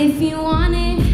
If you want it,